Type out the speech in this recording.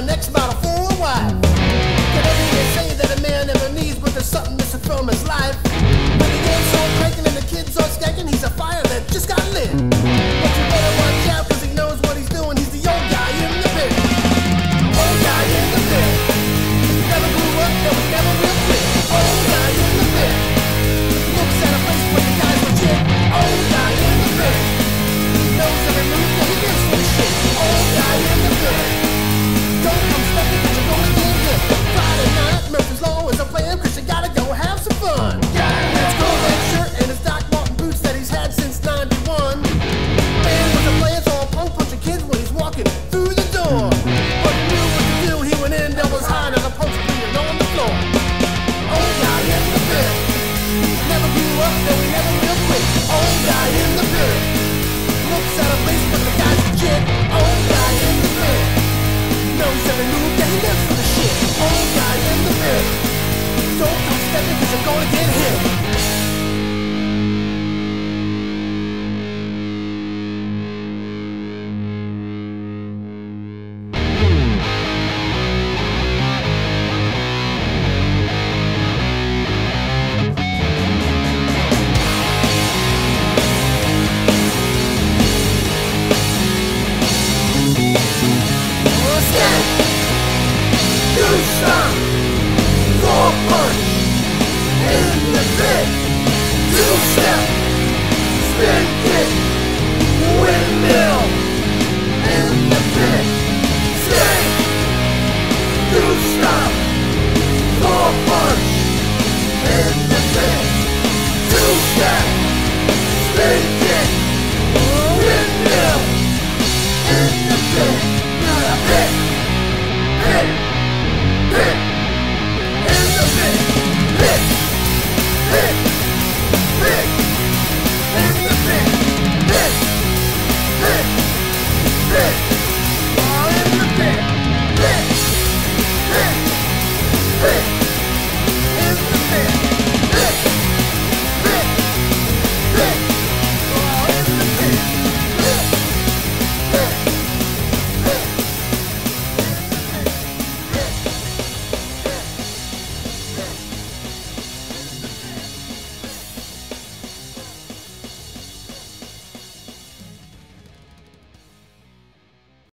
the next bottle for a while. Can I be saying that a man never needs, but there's something Aleluya. Step, spin kick, windmill.